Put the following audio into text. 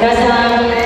Gracias.